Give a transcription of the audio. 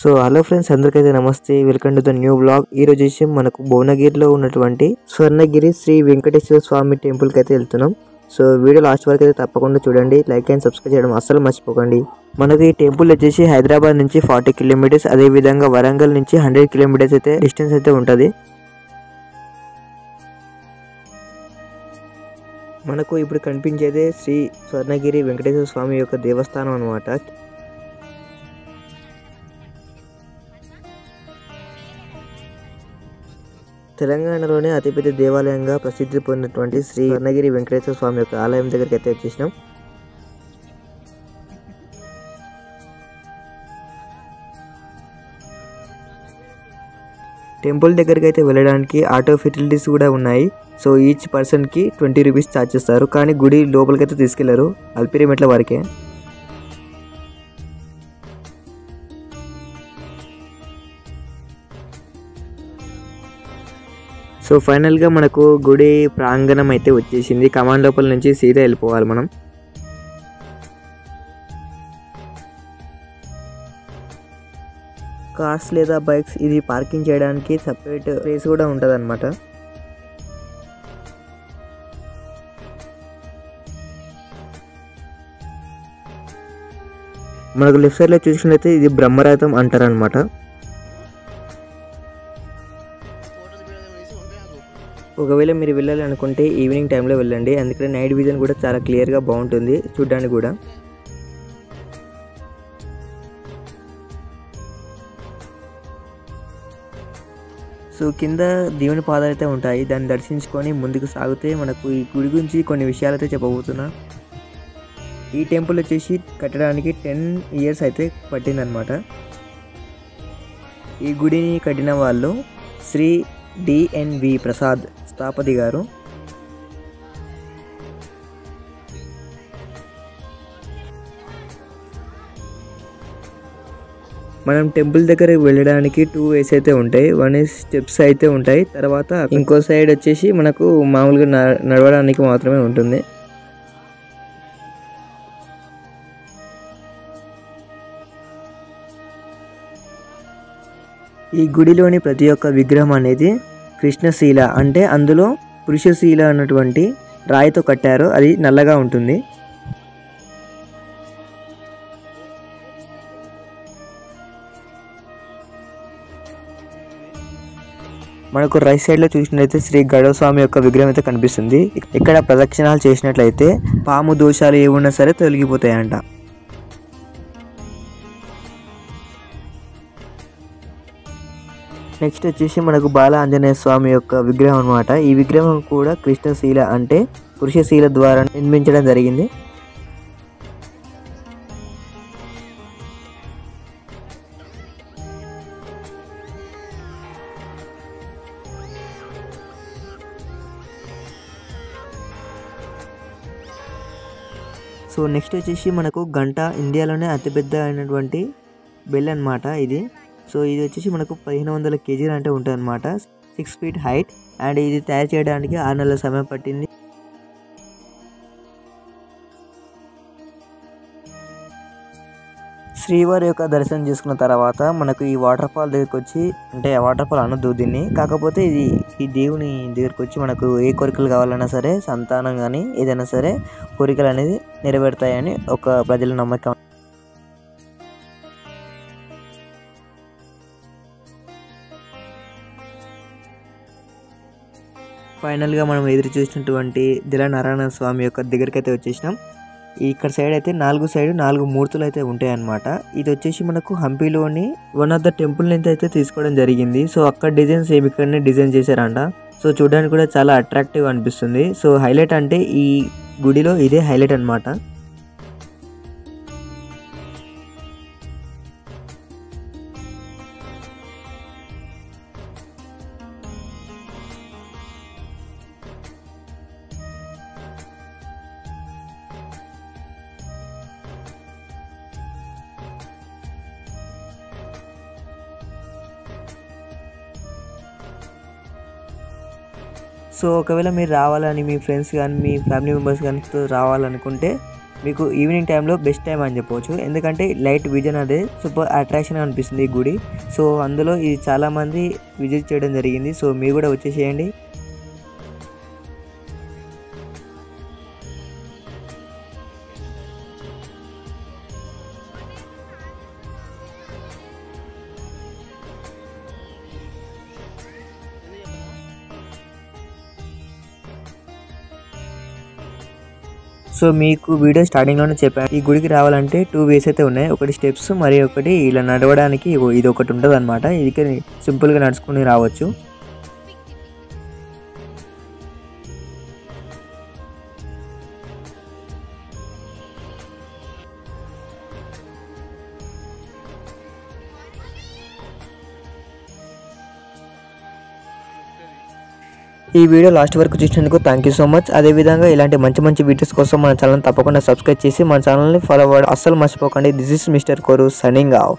So hello friends అందరికైతే నమస్తే. Welcome to the new blog. ఈ రోజు విషయం మనకు భువనగిరిలో ఉన్నటువంటి స్వర్ణగిరి శ్రీ వెంకటేశ్వర స్వామి టెంపుల్కి అయితే వెళ్తున్నాం. సో వీడియో లాస్ట్ వరకు అయితే తప్పకుండా చూడండి. లైక్ అండ్ సబ్స్క్రైబ్ చేయడం అస్సలు మర్చిపోకండి. మనకి ఈ టెంపుల్ వచ్చేసి హైదరాబాద్ నుంచి ఫార్టీ కిలోమీటర్స్ అదే విధంగా వరంగల్ నుంచి హండ్రెడ్ కిలోమీటర్స్ అయితే డిస్టెన్స్ అయితే ఉంటుంది. మనకు ఇప్పుడు కనిపించేదే శ్రీ స్వర్ణగిరి వెంకటేశ్వర స్వామి యొక్క దేవస్థానం అనమాట తెలంగాణలోనే అతిపెద్ద దేవాలయంగా ప్రసిద్ధి పొందినటువంటి శ్రీ స్వర్ణగిరి వెంకటేశ్వర స్వామి యొక్క ఆలయం దగ్గరికి అయితే వచ్చేసినాం. టెంపుల్ దగ్గరికి అయితే వెళ్ళడానికి ఆటో ఫెసిలిటీస్ కూడా ఉన్నాయి. సో ఈచ్ పర్సన్కి ట్వంటీ రూపీస్ ఛార్జ్ చేస్తారు. కానీ గుడి లోపలికి అయితే తీసుకెళ్ళారు. అల్పిరి మెట్ల వరకే. సో ఫైనల్గా మనకు గుడి ప్రాంగణం అయితే వచ్చేసింది. కమాండ్ లోపల నుంచి సీదా వెళ్ళిపోవాలి మనం. కార్స్ లేదా బైక్స్ ఇది పార్కింగ్ చేయడానికి సపరేట్ ప్లేస్ కూడా ఉంటుంది అనమాట మనకు లెఫ్ట్ సైడ్లో చూసినట్లయితే ఇది బ్రహ్మరథం అంటారనమాట ఒకవేళ మీరు వెళ్ళాలి అనుకుంటే ఈవినింగ్ టైంలో వెళ్ళండి. అందుకని నైట్ విజన్ కూడా చాలా క్లియర్గా బాగుంటుంది. చూడడానికి కూడా. సో కింద దేవుని పాదాలు అయితే ఉంటాయి. దాన్ని దర్శించుకొని ముందుకు సాగితే మనకు ఈ గుడి గురించి కొన్ని విషయాలు అయితే చెప్పబోతున్నా. ఈ టెంపుల్ వచ్చేసి కట్టడానికి టెన్ ఇయర్స్ అయితే పట్టిందనమాట ఈ గుడిని కట్టిన వాళ్ళు శ్రీ డిఎన్వి ప్రసాద్. తాపతి గారు. మనం టెంపుల్ దగ్గరికి వెళ్ళడానికి టూ వేస్ అయితే ఉంటాయి. వన్ స్టెప్స్ అయితే ఉంటాయి. తర్వాత ఇంకో సైడ్ వచ్చేసి మనకు మామూలుగా నడవడానికి మాత్రమే ఉంటుంది. ఈ గుడిలోని ప్రతి ఒక్క విగ్రహం అనేది కృష్ణశీల అంటే అందులో పురుషశీల అన్నటువంటి రాయితో కట్టారు. అది నల్లగా ఉంటుంది. మనకు రైట్ సైడ్లో చూసినట్లయితే శ్రీ గడవ స్వామి యొక్క విగ్రహం అయితే కనిపిస్తుంది. ఇక్కడ ప్రదక్షిణాలు చేసినట్లయితే పాము దోషాలు ఏమున్నా సరే తొలగిపోతాయంట. నెక్స్ట్ వచ్చేసి మనకు బాల ఆంజనేయ స్వామి యొక్క విగ్రహం అన్నమాట. ఈ విగ్రహం కూడా కృష్ణశీల అంటే పురుషశీల ద్వారా నిర్మించడం జరిగింది. సో నెక్స్ట్ వచ్చేసి మనకు గంట ఇండియాలోనే అతిపెద్ద అయినటువంటి బెల్ అన్నమాట ఇది. సో ఇది వచ్చేసి మనకు పదిహేను వందల కేజీలు అంటే ఉంటుంది అనమాట సిక్స్ ఫీట్ హైట్ అండ్ ఇది తయారు చేయడానికి ఆరు నెలల సమయం పట్టింది. శ్రీవారి యొక్క దర్శనం చేసుకున్న తర్వాత మనకు ఈ వాటర్ ఫాల్ దగ్గరికి వచ్చి అంటే వాటర్ ఫాల్ అనొద్దు దీన్ని కాకపోతే ఇది ఈ దేవుని దగ్గరికి వచ్చి మనకు ఏ కోరికలు కావాలన్నా సరే సంతానం కానీ ఏదైనా సరే కోరికలు అనేది నెరవేరుతాయని ఒక ప్రజల నమ్మకం. ఫైనల్గా మనం ఎదురు చూసినటువంటి దిల నారాయణ స్వామి యొక్క దగ్గరికి అయితే వచ్చేసినాం. ఇక్కడ సైడ్ అయితే నాలుగు సైడ్ నాలుగు మూర్తులు అయితే ఉంటాయన్నమాట. ఇది వచ్చేసి మనకు హంపీలోని వన్ ఆఫ్ ద టెంపుల్ నుంచి అయితే తీసుకోవడం జరిగింది. సో అక్కడ డిజైన్స్ ఏమి ఇక్కడనే డిజైన్ చేశారంట. సో చూడడానికి కూడా చాలా అట్రాక్టివ్ అనిపిస్తుంది. సో హైలైట్ అంటే ఈ గుడిలో ఇదే హైలైట్ అన్నమాట. సో ఒకవేళ మీరు రావాలని మీ ఫ్రెండ్స్ కానీ మీ ఫ్యామిలీ మెంబర్స్ కానీ రావాలనుకుంటే మీకు ఈవినింగ్ టైంలో బెస్ట్ టైం అని చెప్పవచ్చు ఎందుకంటే లైట్ విజన్ అదే సూపర్ అట్రాక్షన్ అనిపిస్తుంది ఈ గుడి. సో అందులో ఇది చాలామంది విజిట్ చేయడం జరిగింది. సో మీరు కూడా వచ్చేసేయండి. సో మీకు వీడియో స్టార్టింగ్లోనే చెప్పాను. ఈ గుడికి రావాలంటే టూ వేస్ అయితే ఉన్నాయి. ఒకటి స్టెప్స్ మరి ఒకటి ఇలా నడవడానికి ఇది ఒకటి ఉంటుంది అనమాట ఇది సింపుల్గా నడుచుకుని రావచ్చు. ఈ వీడియో లాస్ట్ వరకు చూసినందుకు థ్యాంక్ యూ సో మచ్ అదేవిధంగా ఇలాంటి మంచి మంచి వీడియోస్ కోసం మన ఛానల్ తప్పకుండా సబ్స్క్రైబ్ చేసి మన ఛానల్ని ఫాలో అవ్వడం అస్సలు మర్చిపోకండి. దిస్ ఇస్ మిస్టర్ కోరు సనింగ్ ఆఫ్